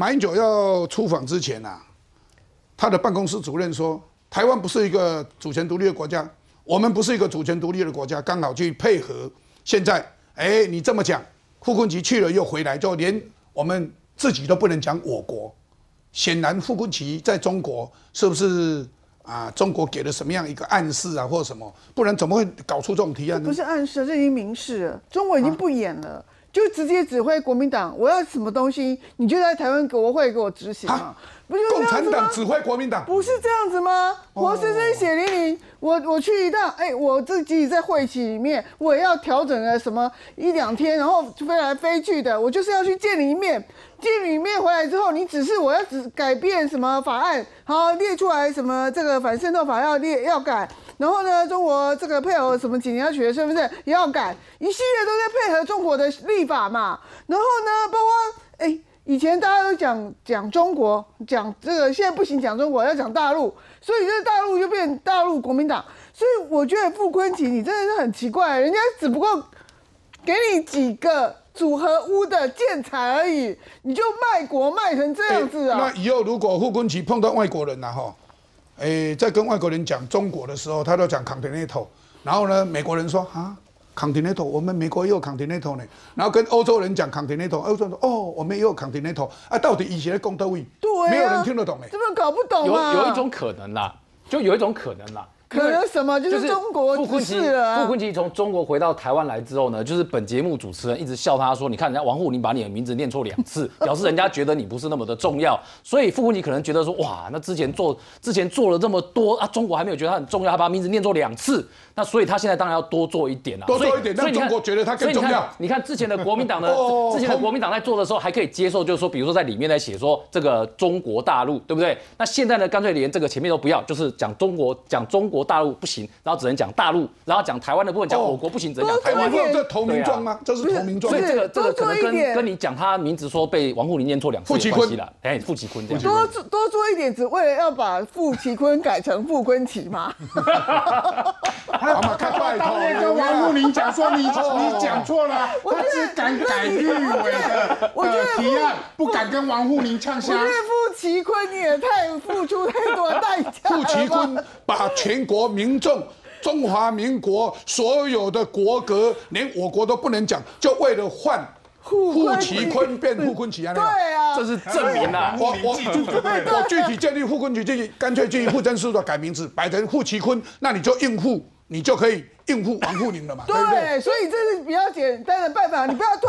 马英九要出访之前啊，他的办公室主任说，台湾不是一个主权独立的国家，我们不是一个主权独立的国家，刚好去配合。现在，哎，你这么讲，傅昆萁去了又回来，就连我们自己都不能讲我国。显然，傅昆萁在中国是不是啊？中国给了什么样一个暗示啊，或者什么？不然怎么会搞出这种提案呢？不是暗示，这已经明示了，中国已经不演了。就直接指挥国民党，我要什么东西，你就在台湾国会给我执行啊？不就共产党指挥国民党？不是这样子吗？活生生血淋淋，我我去一趟，哎，我自己在会期里面，我要调整了什么一两天，然后飞来飞去的，我就是要去见你一面。见你一面回来之后，你只是我要只改变什么法案，好列出来什么这个反渗透法要列要改。然后呢，中国这个配合什么几年要取得身份证也要改，一系列都在配合中国的立法嘛。然后呢，包括哎，以前大家都讲讲中国，讲这个现在不行，讲中国要讲大陆，所以这大陆就变大陆国民党。所以我觉得傅昆萁你真的是很奇怪，人家只不过给你几个组合屋的建材而已，你就卖国卖成这样子啊？那以后如果傅昆萁碰到外国人了哈？诶，在跟外国人讲中国的时候，他都讲 continental，然后呢，美国人说啊，continental，我们美国也有 continental 呢。然后跟欧洲人讲 continental，欧洲人说哦，我们也有 continental。啊，到底以前的公德位，对，没有人听得懂哎，根本搞不懂啊。有有一种可能啦，就有一种可能啦。可能什么就是中国傅昆萁，傅昆萁从中国回到台湾来之后呢，就是本节目主持人一直笑他说，你看人家王沪宁把你的名字念错两次，表示人家觉得你不是那么的重要，所以傅昆萁可能觉得说，哇，那之前做之前做了这么多啊，中国还没有觉得他很重要，他把名字念错两次。那所以他现在当然要多做一点了，多做一点，让中国觉得他更重要。你看之前的国民党的，之前的国民党在做的时候还可以接受，就是说，比如说在里面在写说这个中国大陆，对不对？那现在呢，干脆连这个前面都不要，就是讲中国，讲中国大陆不行，然后只能讲大陆，然后讲台湾的部分讲我国不行，只能讲台湾。这投名状吗？这是投名状。所以这个这个可能跟跟你讲他名字说被王沪宁念错两次有关系了。哎，傅奇坤这样。多多做一点，只为了要把傅奇坤改成傅坤奇吗？好嘛，看快。跟王沪宁讲说你你讲错了，他只敢改立委的提案，不敢跟王沪宁呛下。我觉得傅奇坤你也太付出太多代价傅奇坤把全国民众、中华民国所有的国格，连我国都不能讲，就为了换傅奇坤变傅昆萁啊？对啊，这是证明了。我我我具体建议傅昆萁就干脆去傅政书的改名字，改成傅奇坤，那你就应付，你就可以。应付王沪宁了嘛？对，所以这是比较简单的办法，你不要推，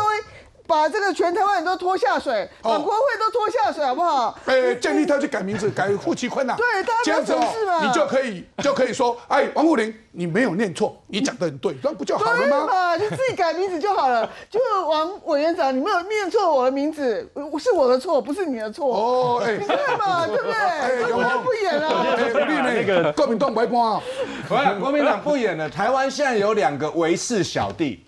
把这个全台湾人都拖下水，把国会都拖下水，好不好？哎，建议他去改名字，改傅奇坤呐。对，这样子嘛，你就可以就可以说，哎，王沪宁。你没有念错，你讲的很对，那不就好了吗？就自己改名字就好了。就是王委员长，你没有念错我的名字，是我的错，不是你的错。哦，哎，你看嘛，对不对？哎，我就不演了。那个国民党不搬啊，国民党不演了。台湾现在有两个维氏小弟，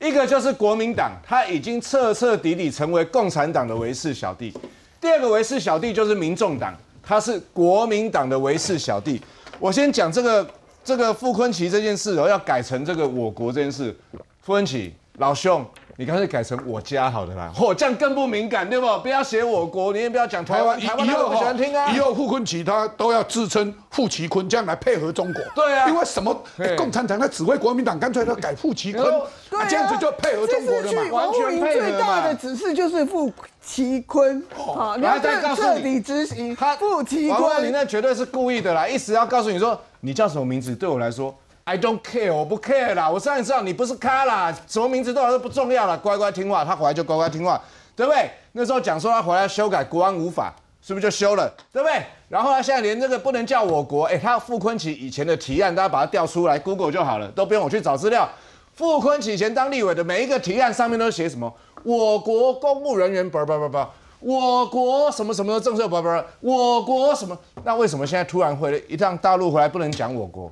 一个就是国民党，他已经彻彻底底成为共产党的维氏小弟；第二个维氏小弟就是民众党，他是国民党的维氏小弟。我先讲这个。这个傅昆萁这件事哦，要改成这个我国这件事，傅昆萁老兄，你干脆改成我家好的啦，嚯，这样更不敏感，对不？不要写我国，你也不要讲台湾，台湾他不喜欢听啊。以后傅昆萁他都要自称傅奇坤，这样来配合中国。对啊，因为什么？共产党他指挥国民党，干脆他改傅奇坤，这样子就配合中国的嘛。完全配合最大的指示就是傅奇坤，好，你要彻底执行。他傅奇坤，你那绝对是故意的啦，意思要告诉你说。你叫什么名字？对我来说，I don't care，我不 care 啦。我让你知道你不是咖啦，什么名字都好像不重要了，乖乖听话。他回来就乖乖听话，对不对？那时候讲说他回来修改国安无法，是不是就修了？对不对？然后他现在连这个不能叫我国，哎，他傅昆萁以前的提案，大家把它调出来，Google 就好了，都不用我去找资料。傅昆萁以前当立委的每一个提案上面都写什么？我国公务人员不不不不。我国什么什么的政策，不不，我国什么？那为什么现在突然回来一趟大陆回来不能讲我国？